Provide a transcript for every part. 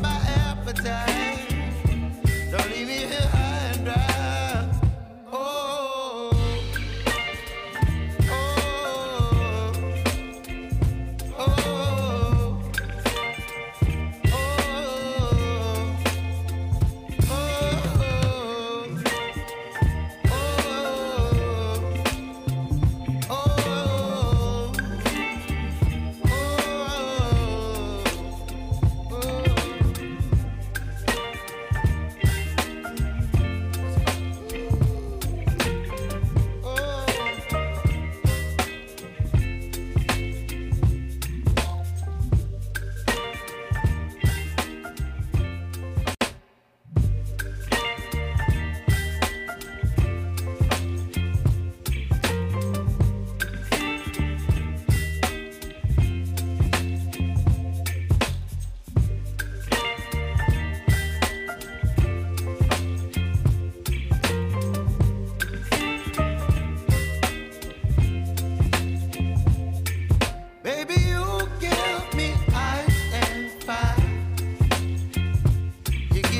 my appetite. Don't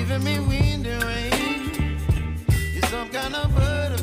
giving me wind and rain. You're some kind of butter.